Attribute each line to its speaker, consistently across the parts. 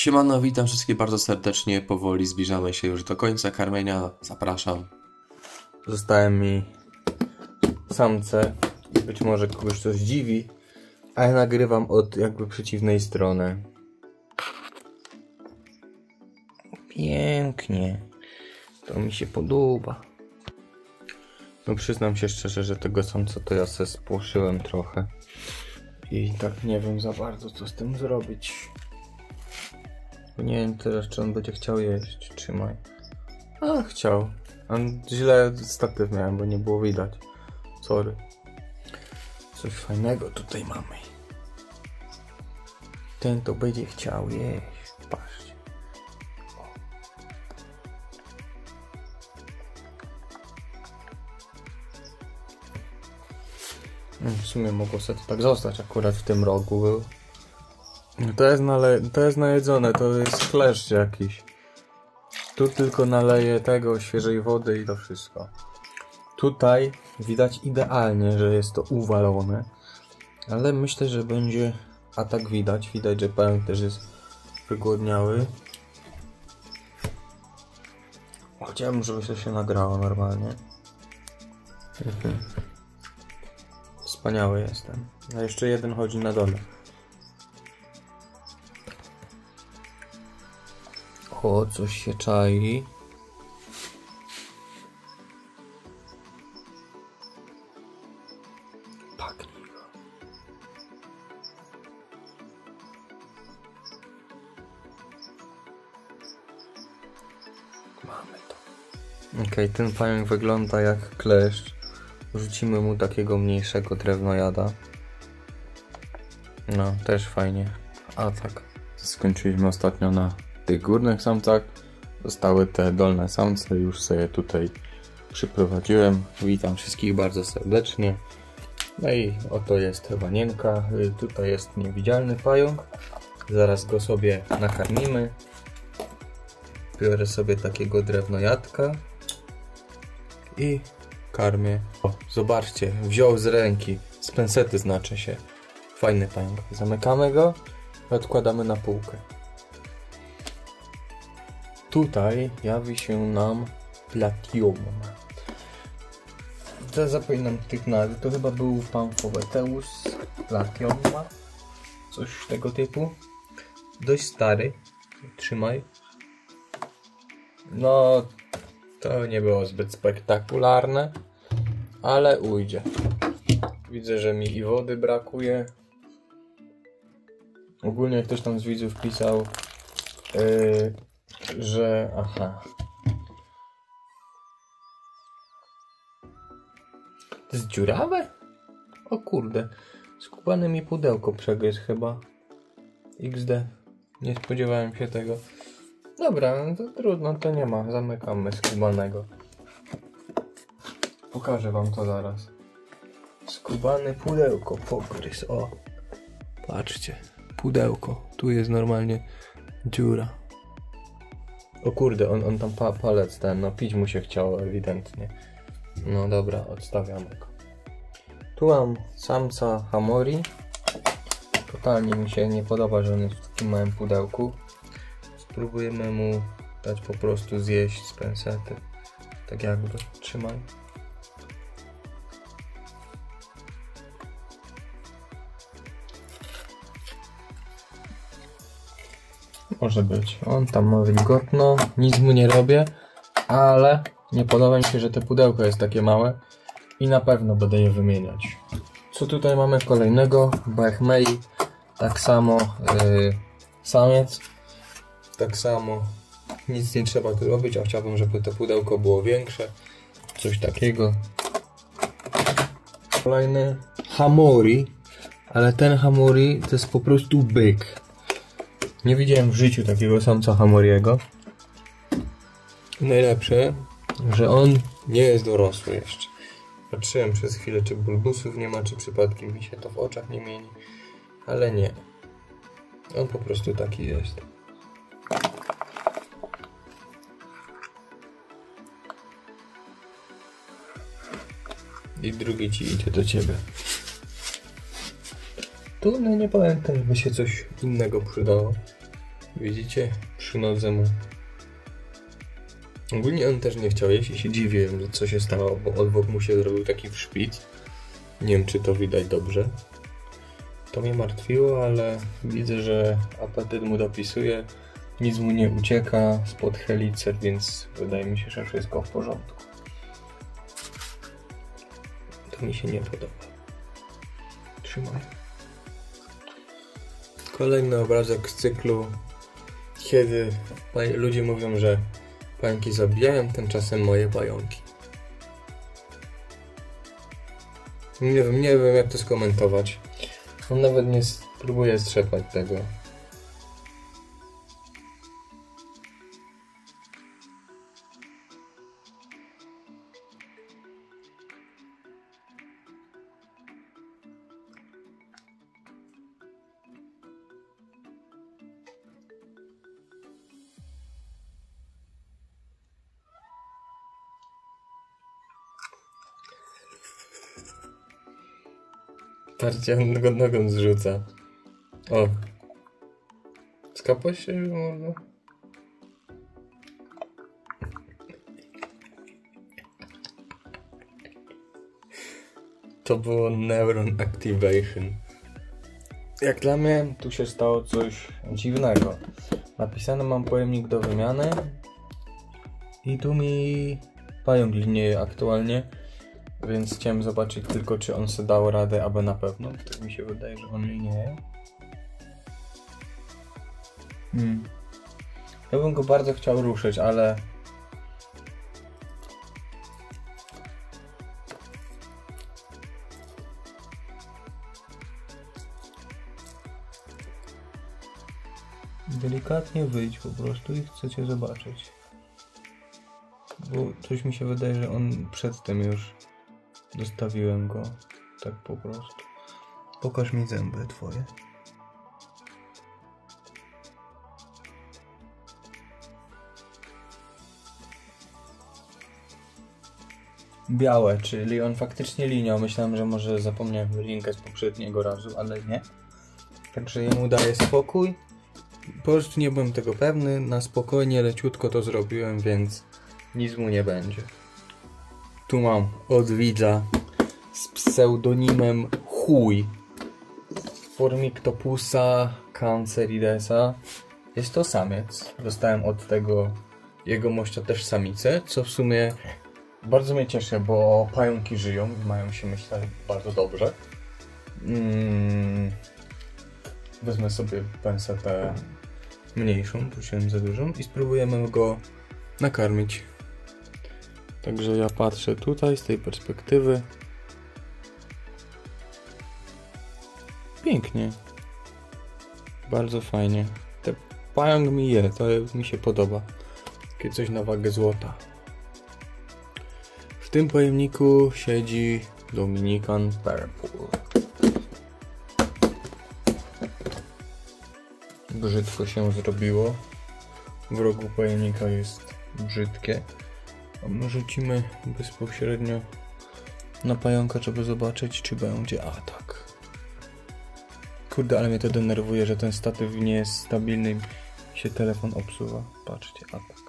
Speaker 1: Siemano, witam wszystkich bardzo serdecznie. Powoli zbliżamy się już do końca karmienia. Zapraszam.
Speaker 2: Zostałem mi samce być może kogoś to zdziwi, a ja nagrywam od jakby przeciwnej strony. Pięknie. To mi się podoba. No przyznam się szczerze, że tego samca to ja se spłoszyłem trochę. I tak nie wiem za bardzo co z tym zrobić. Nie wiem teraz czy on będzie chciał jeść. Trzymaj. A, chciał. On źle statyw miałem, bo nie było widać. Sorry. Coś fajnego tutaj mamy. Ten to będzie chciał jeść. Patrzcie. Mm, W sumie mogło sobie to tak zostać akurat w tym rogu był. To jest, nale to jest najedzone, to jest kleszcz jakiś. Tu tylko naleję tego, świeżej wody i to wszystko. Tutaj widać idealnie, że jest to uwalone. Ale myślę, że będzie... A tak widać, widać, że pająk też jest wygłodniały. Chciałbym, żeby to się nagrało normalnie. Mhm. Wspaniały jestem. A jeszcze jeden chodzi na dole. O, coś się czai. Pachnij go. Mamy to. Okej, ten pająk wygląda jak kleszcz. Rzucimy mu takiego mniejszego drewnojada. No, też fajnie. A tak. Skończyliśmy ostatnio na tych górnych samcach. Zostały te dolne samce, już sobie tutaj przyprowadziłem. Witam wszystkich bardzo serdecznie. No i oto jest wanienka. Y, Tutaj jest niewidzialny pająk. Zaraz go sobie nakarmimy. Biorę sobie takiego drewnojadka i karmię. O, zobaczcie, wziął z ręki, z pensety znaczy się. Fajny pająk. Zamykamy go i odkładamy na półkę. Tutaj jawi się nam platium. Teraz zapominam tych nazw. To chyba był Pamphobeteus platium. Coś tego typu. Dość stary. Trzymaj. No, to nie było zbyt spektakularne, ale ujdzie. Widzę, że mi i wody brakuje. Ogólnie ktoś tam z widzów pisał, yy, że. Aha. To jest dziurawe? O kurde. Skubane mi pudełko przegryzł chyba. XD. Nie spodziewałem się tego. Dobra, no to trudno, to nie ma. Zamykamy skubanego. Pokażę wam to zaraz. Skubane pudełko, pogryz, o. Patrzcie, pudełko. Tu jest normalnie dziura. O kurde, on, on tam pa, palec ten, no pić mu się chciało ewidentnie. No dobra, odstawiamy go. Tu mam samca Hamori. Totalnie mi się nie podoba, że on jest w takim małym pudełku. Spróbujemy mu dać po prostu zjeść z pensety. Tak jakby. Trzymaj. Może być. On tam ma wilgotno, nic mu nie robię, ale nie podoba mi się, że to pudełko jest takie małe i na pewno będę je wymieniać. Co tutaj mamy kolejnego? Bechmei, tak samo yy, samiec, tak samo nic nie trzeba tu robić, a chciałbym, żeby to pudełko było większe, coś takiego. Kolejny Hamori, ale ten Hamori to jest po prostu byk. Nie widziałem w życiu takiego samca Hamoriego. Najlepsze, że on nie jest dorosły jeszcze. Patrzyłem przez chwilę, czy bulbusów nie ma, czy przypadkiem mi się to w oczach nie mieni, ale nie. On po prostu taki jest. I drugi ci idzie do ciebie. Tu no nie pamiętam, żeby się coś innego przydało. Widzicie? Przy nodze mu. Ogólnie on też nie chciał jeść i się dziwiłem, że co się stało, bo odwok mu się zrobił taki w szpic. Nie wiem, czy to widać dobrze. To mnie martwiło, ale widzę, że apetyt mu dopisuje. Nic mu nie ucieka spod helice, więc wydaje mi się, że wszystko w porządku. To mi się nie podoba. Trzymaj. Kolejny obrazek z cyklu, kiedy ludzie mówią, że pająki zabijają, tymczasem moje pająki. Nie wiem, nie wiem jak to skomentować. On nawet nie spróbuje strzepać tego. Go nogą zrzuca. O. Skapać się może? To było Neuron Activation. Jak dla mnie, tu się stało coś dziwnego. Napisane mam pojemnik do wymiany i tu mi pająk linieje aktualnie. Więc chciałem zobaczyć tylko, czy on sobie dał radę, aby na pewno. Tak mi się wydaje, że on nie. Hmm. Ja bym go bardzo chciał ruszyć, ale... Delikatnie wyjdź po prostu i chcecie zobaczyć. Bo coś mi się wydaje, że on przedtem już Zostawiłem go tak po prostu. Pokaż mi zęby twoje. Białe, czyli on faktycznie linią. Myślałem, że może zapomniałem linkę z poprzedniego razu, ale nie. Także jemu daję spokój. Po prostu nie byłem tego pewny. Na spokojnie, leciutko to zrobiłem, więc nic mu nie będzie. Tu mam od widza z pseudonimem Chuj. Formictopusa canceridesa. Jest to samiec. Dostałem od tego jego mościa też samicę, co w sumie bardzo mnie cieszy, bo pająki żyją i mają się myślę bardzo dobrze. Mm. Wezmę sobie pensetę mniejszą, puściłem za dużą i spróbujemy go nakarmić. Także ja patrzę tutaj z tej perspektywy. Pięknie. Bardzo fajnie. Te pająk mi je, to mi się podoba. Takie coś na wagę złota. W tym pojemniku siedzi Dominican Purple. Brzydko się zrobiło. W rogu pojemnika jest brzydkie. Rzucimy bezpośrednio na pająka, żeby zobaczyć, czy będzie atak. Kurde, ale mnie to denerwuje, że ten statyw nie jest stabilny się telefon obsuwa. Patrzcie, atak.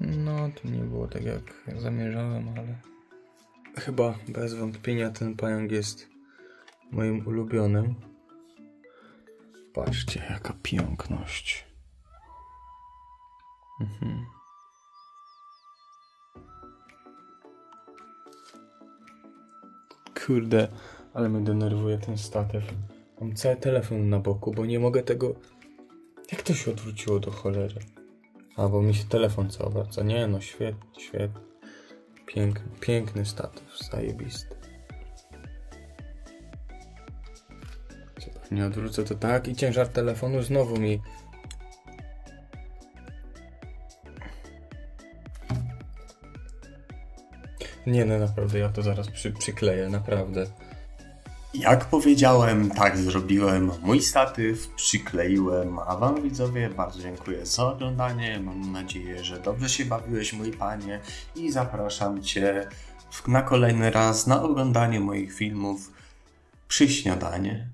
Speaker 2: No, to nie było tak jak zamierzałem, ale... Chyba bez wątpienia ten pająk jest moim ulubionym. Patrzcie, jaka piękność. Mhm. Kurde, ale mnie denerwuje ten statyw. Mam cały telefon na boku, bo nie mogę tego... Jak to się odwróciło do cholery? A, bo mi się telefon co obraca. Nie no, świetnie, świetnie. Piękny, piękny statyw, zajebisty. Nie odwrócę to tak i ciężar telefonu znowu mi Nie no, naprawdę, ja to zaraz przy, przykleję, naprawdę.
Speaker 1: Jak powiedziałem, tak zrobiłem. Mój statyw przykleiłem, a Wam widzowie bardzo dziękuję za oglądanie. Mam nadzieję, że dobrze się bawiłeś, mój panie, i zapraszam Cię na kolejny raz na oglądanie moich filmów przy śniadanie.